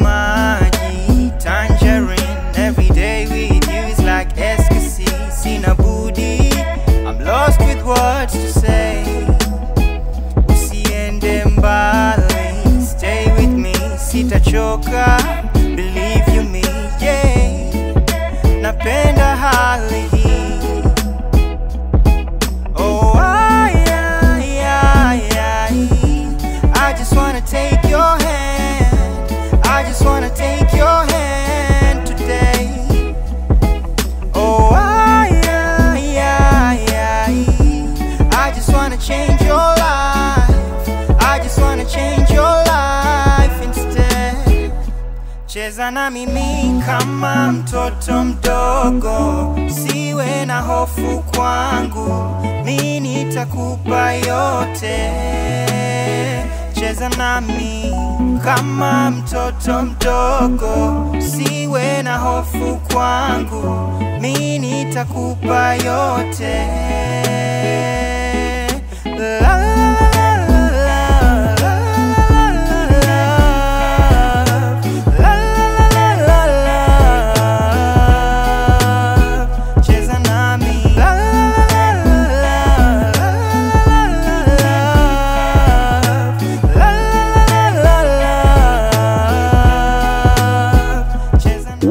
maji tangerine. Every day with you is like ecstasy. Sina budi. I'm lost with words to say. Stay with me cheza na mimi kama mtoto mdogo, siwe na hofu kwangu, mi nitakupa yote. Cheza nami kama mtoto mdogo, siwe na hofu kwangu, mi nitakupa yote.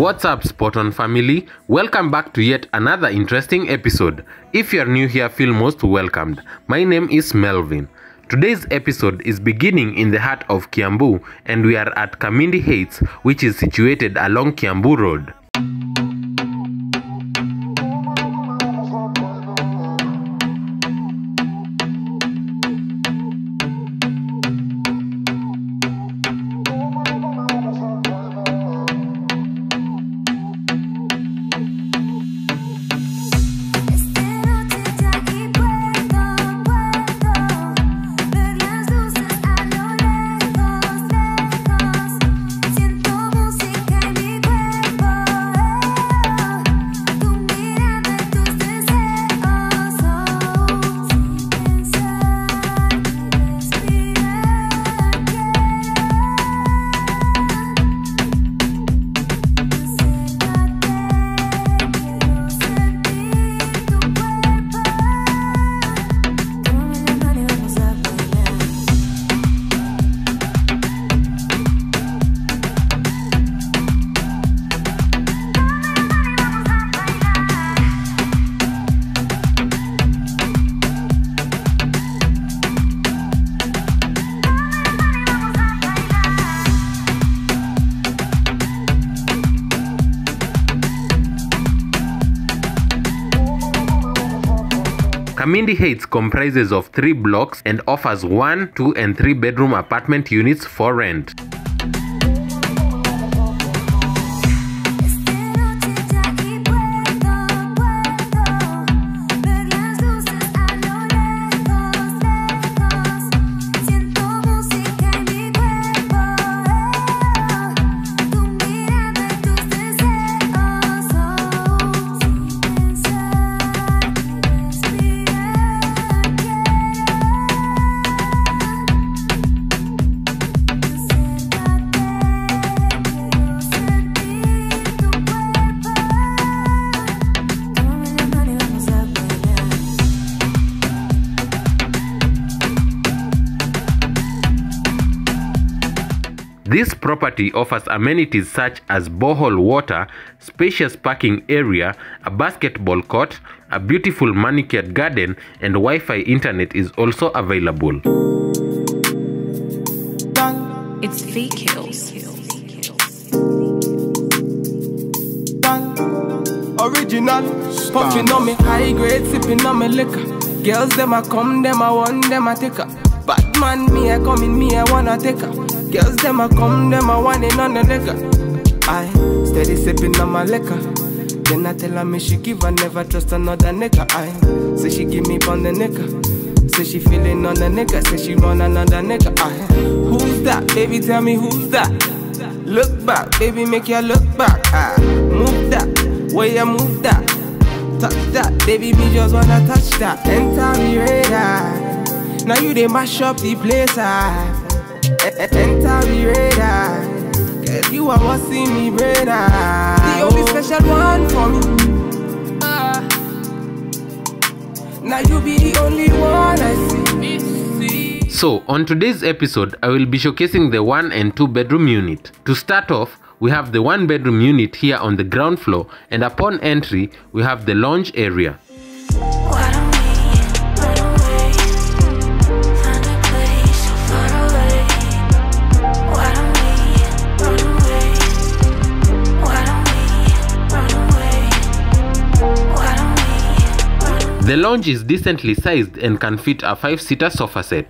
What's up, Spot on family? Welcome back to yet another interesting episode. If you're new here, feel most welcomed. My name is Melvin. Today's episode is beginning in the heart of Kiambu, and we are at Kamindi Heights, which is situated along Kiambu Road. Kamindi Heights comprises of three blocks and offers one, two, and three bedroom apartment units for rent. Property offers amenities such as borehole water, spacious parking area, a basketball court, a beautiful manicured garden, and Wi Fi internet is also available. It's fake kills. Original, puffing on me high grade, sipping on me liquor. Girls them a come, them a want, them a take her. Bad man, me a come in, me a wanna take her. Girls them a come, them a it on the nigga. I steady sipping on my liquor. Then I tell her me she give her never trust another nigga. I say she give me on the nigga. Say she feeling on the nigga. Say she run another nigga. I who's that? Baby, tell me who's that? Look back, baby, make you look back. I move that, way you move that. Touch that, baby, me just wanna touch that. Enter the radar. Now you they mash up the place. E- enter the radar. you, I want see me brain. The only special one for me. Ah. Now you be the only one I see. So, on today's episode, I will be showcasing the one and two bedroom unit. To start off, we have the one bedroom unit here on the ground floor, and upon entry, we have the lounge area. The lounge is decently sized and can fit a 5 seater sofa set.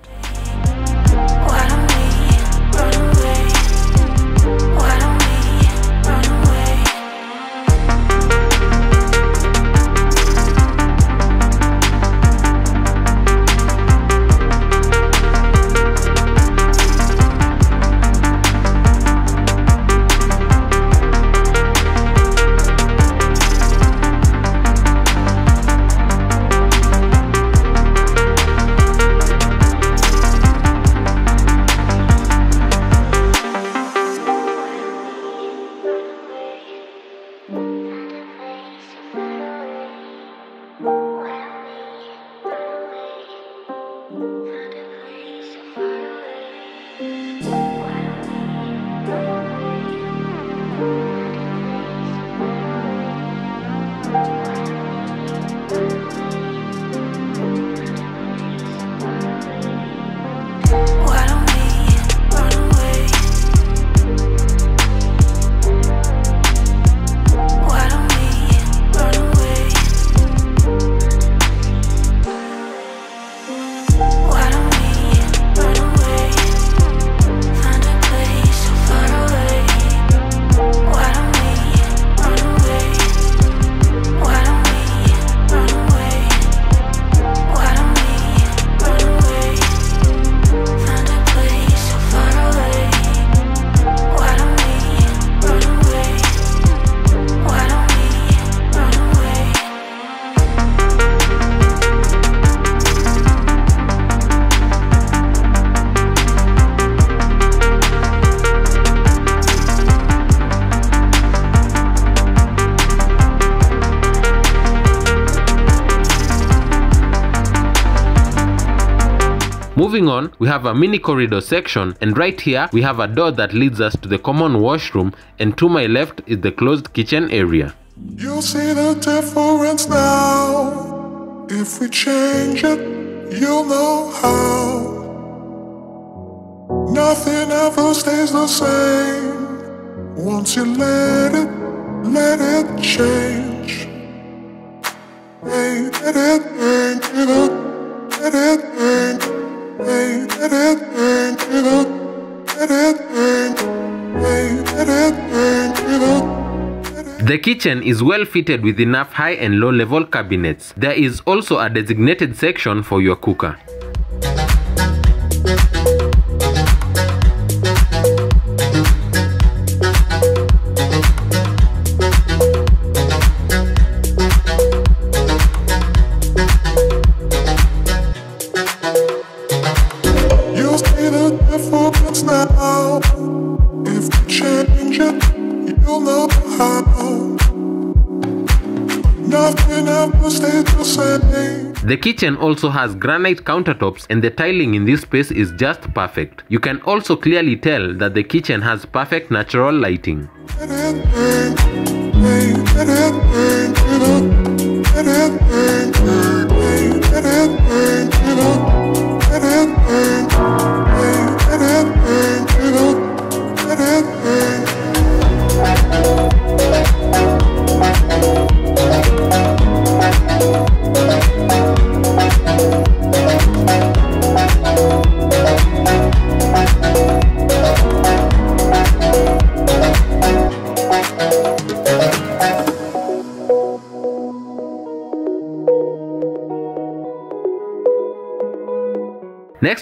Moving on, we have a mini corridor section, and right here we have a door that leads us to the common washroom, and to my left is the closed kitchen area. You see the difference now. If we change it, you'll know how. Nothing ever stays the same. Once you let it, let it change. Hey, let it let it. Let it let it The kitchen is well fitted with enough high and low level cabinets. There is also a designated section for your cooker. The kitchen also has granite countertops and the tiling in this space is just perfect. You can also clearly tell that the kitchen has perfect natural lighting.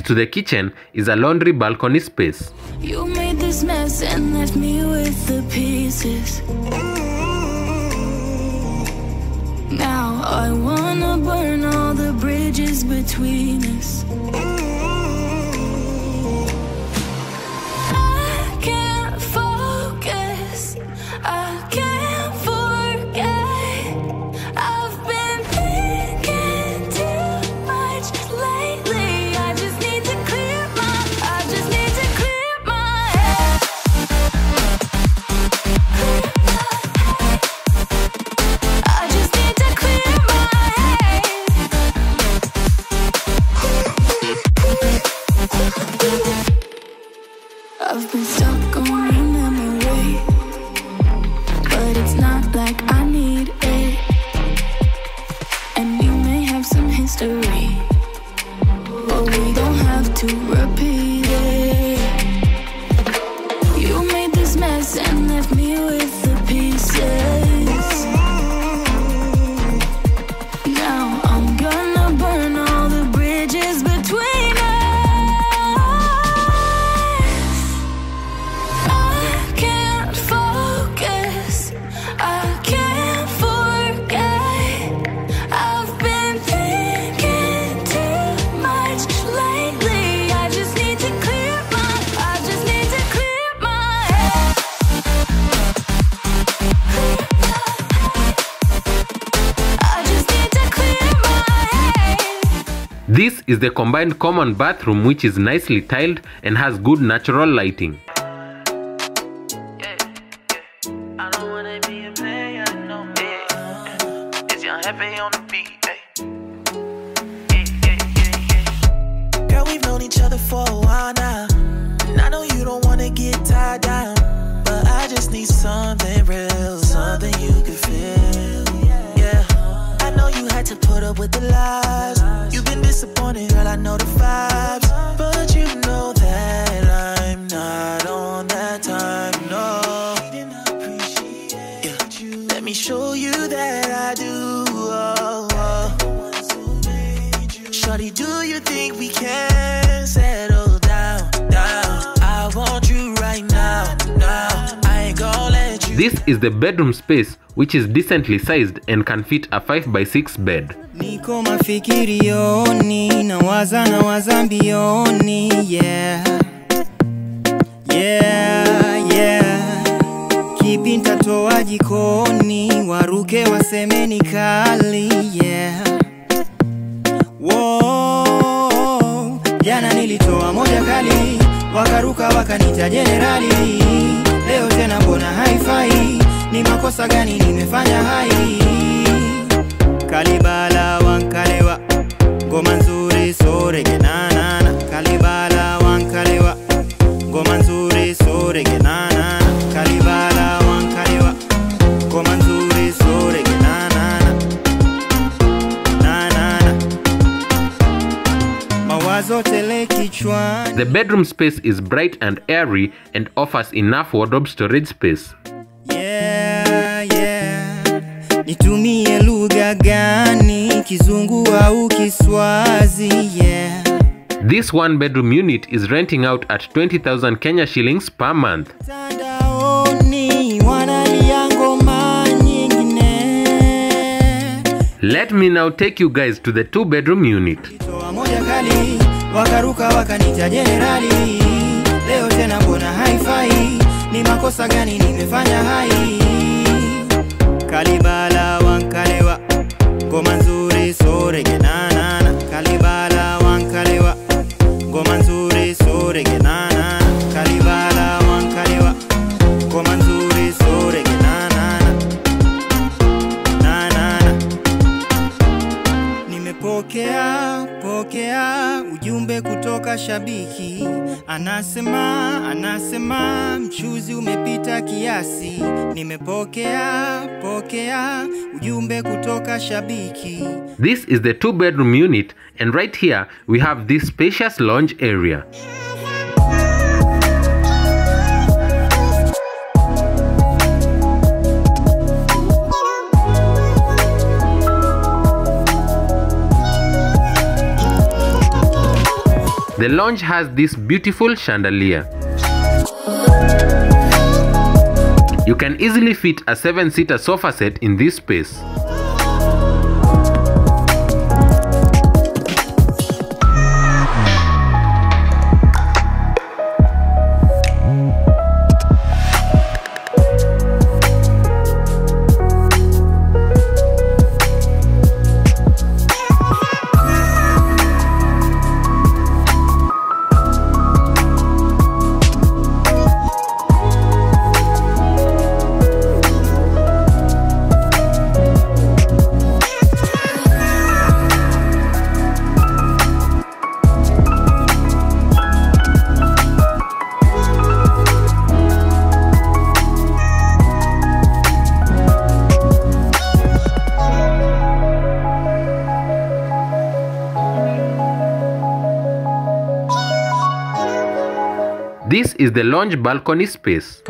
to the kitchen is a laundry balcony space. You made this mess and left me with the pieces. Now I wanna burn all the bridges between us. Is the combined common bathroom which is nicely tiled and has good natural lighting. Is the bedroom space which is decently sized and can fit a 5 by 6 bed. Niko mafikirioni nawaza nawaza mbioni yeah. Yeah, yeah. Kipi ntatoa jikoni waruke waseme ni kali yeah. Jana nilitoa moja kali wakaruka wakanita jenerali leo tena mbona haifai? Ni makosa gani nimefanya hai? Kalibala wankalewa bedroom space is bright and airy and offers enough wardrobe storage space. Yeah, yeah. Nitumie lugha gani? Kizungu au Kiswazi? Yeah. This one bedroom unit is renting out at 20,000 Kenya shillings per month. Let me now take you guys to the two bedroom unit. Wakaruka wakanita jenerali. Leo tena mbona haifai? Ni makosa gani nimefanya hai? Nimepokea pokea ujumbe kutoka shabiki. This is the two bedroom unit, and right here we have this spacious lounge area. The lounge has this beautiful chandelier. You can easily fit a 7 seater sofa set in this space. This is the lounge balcony space.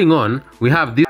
Moving on, we have this.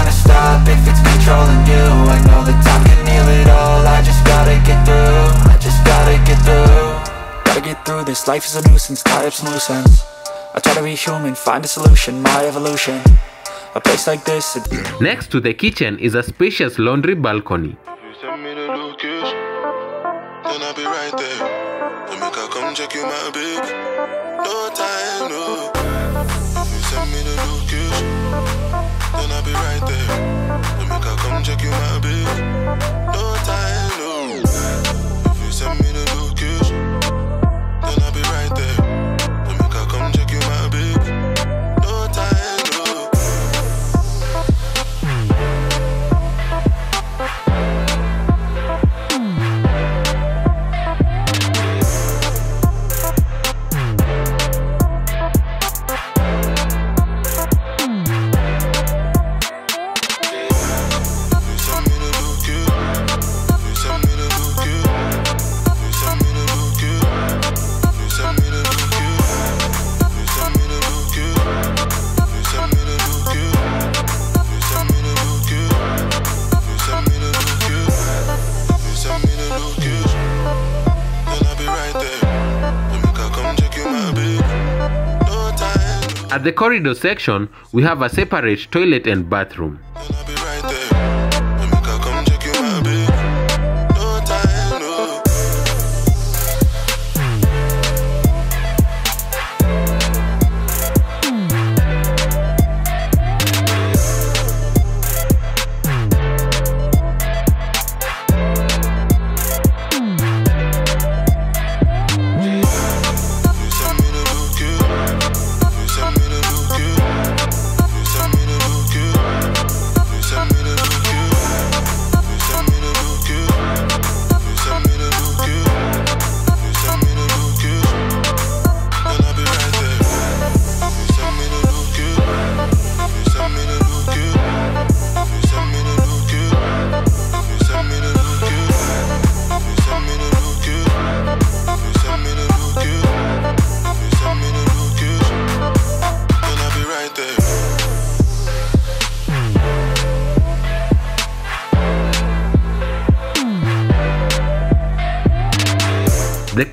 this, life is a nuisance, tie up some loose ends I try to be human, find a solution, my evolution A place like this, it Next to the kitchen is a spacious laundry balcony. You send me the location, then I'll be right there. Then make I come check you, my big. No time, At the corridor section, we have a separate toilet and bathroom.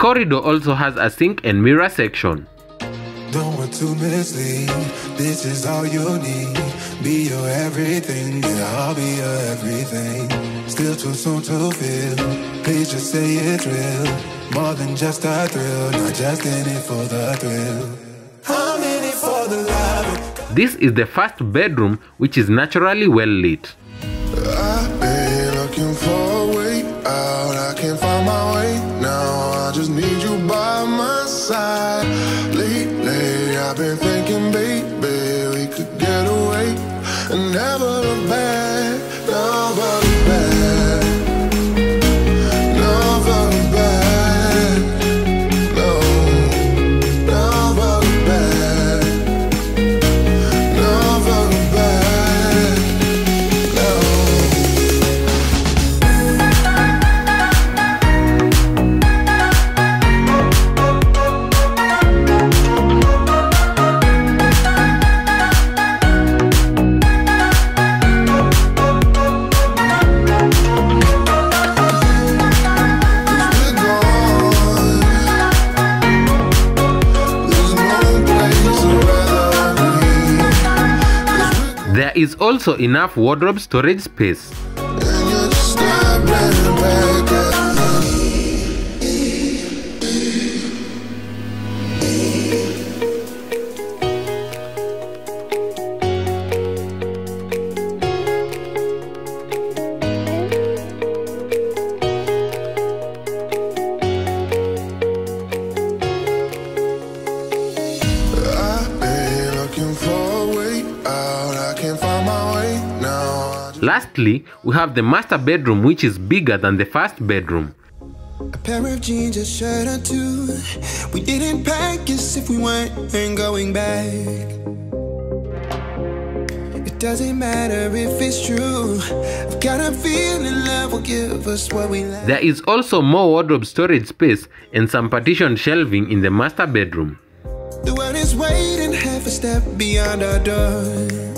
Corridor also has a sink and mirror section. Don't want to mislead. This is all you need. Be your everything. Yeah, I'll be your everything. Still too soon to feel. Please just say it's real. More than just a thrill. Not just in it for the thrill. I'm in it for the love. This is the first bedroom which is naturally well lit. Is also enough wardrobe storage space. Lastly, we have the master bedroom which is bigger than the first bedroom. A pair of jeans, a shirt or two. We didn't pack as if we weren't going back. It doesn't matter if it's true. I've got a feeling love will give us what we lack. There is also more wardrobe storage space and some partition shelving in the master bedroom. The world is waiting half a step beyond our door.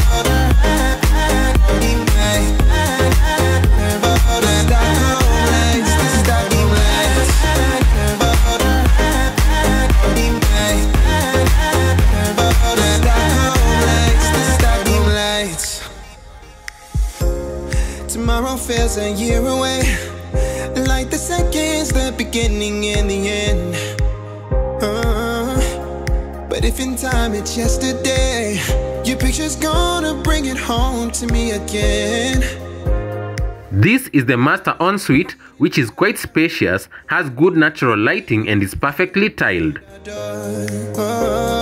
Tomorrow a year away. Like the seconds, the beginning and the end. Uh, but if in time it's yesterday, your picture's gonna bring it home to me again. This is the master ensuite which is quite spacious, has good natural lighting and is perfectly tiled. Oh,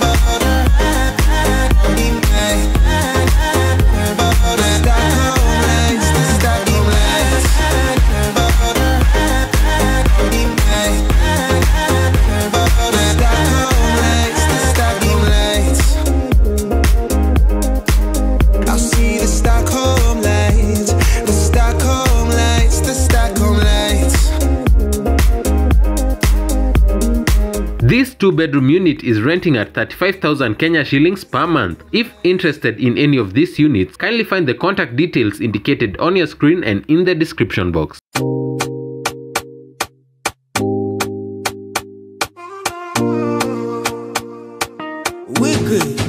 Two bedroom unit is renting at 35,000 Kenya shillings per month. If interested in any of these units, kindly find the contact details indicated on your screen and in the description box. Wicked.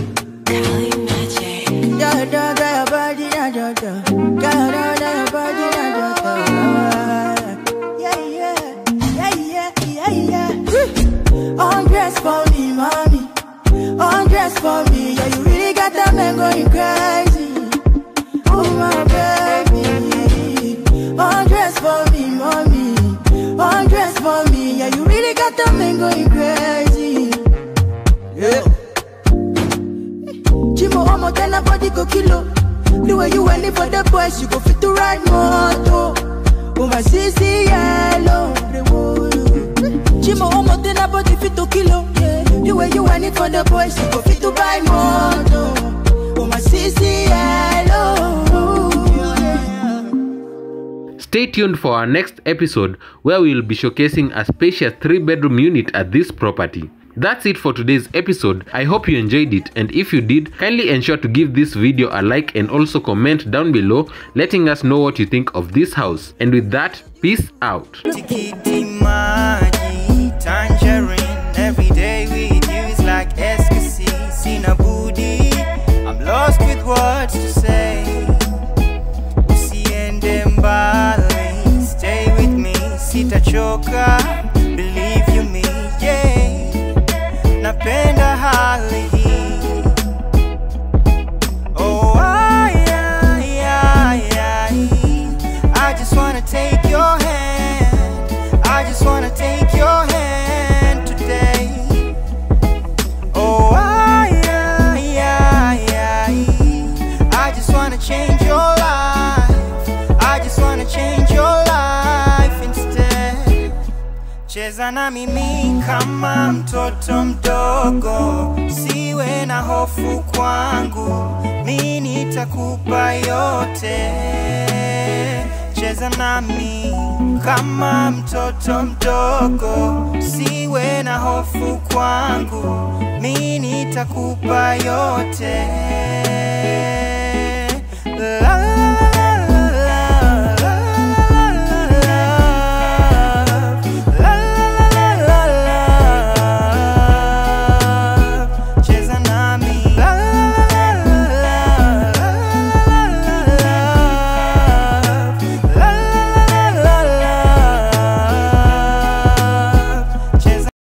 Go fit to ride moto. Yellow. Omo fit to kilo. Way you whine for the go fit to buy moto. Yellow. Stay tuned for our next episode where we will be showcasing a spacious three bedroom unit at this property. That's it for today's episode. I hope you enjoyed it and if you did, kindly ensure to give this video a like and also comment down below letting us know what you think of this house. And with that, peace out. Cheza na mimi kama mtoto mdogo, siwe na hofu kwangu, mi nitakupa yote. Cheza nami kama mtoto mdogo, siwe na hofu kwangu, mi nitakupa yote.